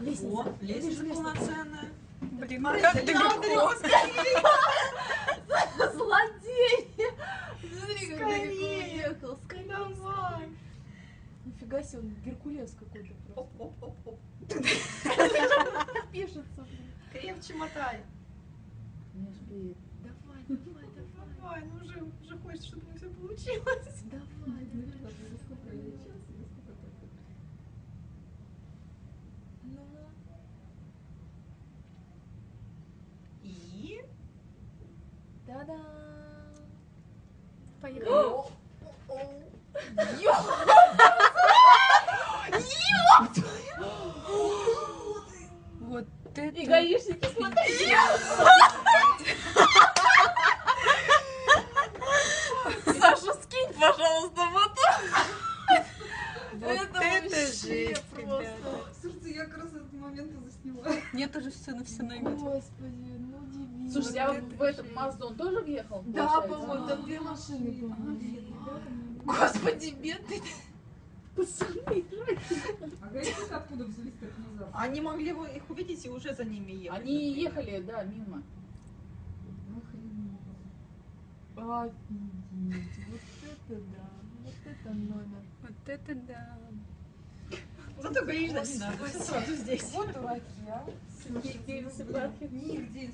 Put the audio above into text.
О, лестница полноценная. Блин, Мария, как далеко. Злодей! Смотри, как далеко уехал. Скорее. Давай. Нифига себе, он Геркулес какой-то. Оп-оп-оп-оп. Пишется, блин. Крепче мотай. Миш, блин. Давай, давай, давай. Давай, ну уже, уже хочется, чтобы у них все получилось. Давай. Да-да. Поехали. Вот это... И гаишники, смотри. Саша, скинь, пожалуйста, вот Вот Это это вообще жесть, просто. Слушайте, я как раз этот момент и засняла. Мне тоже все на все на видео. Господи, ну удивительно. Слушайте, а в этом Мазду он тоже въехал? Да, по-моему, там две машины. Господи, бедный. А гаишники откуда взялись так внезапно? Они могли бы их увидеть и уже за ними ехать. Они ехали, да, мимо. Офигеть, вот это да, вот это номер. Вот это да. Не надо, все сразу здесь. Вот дураки, а. Нигде.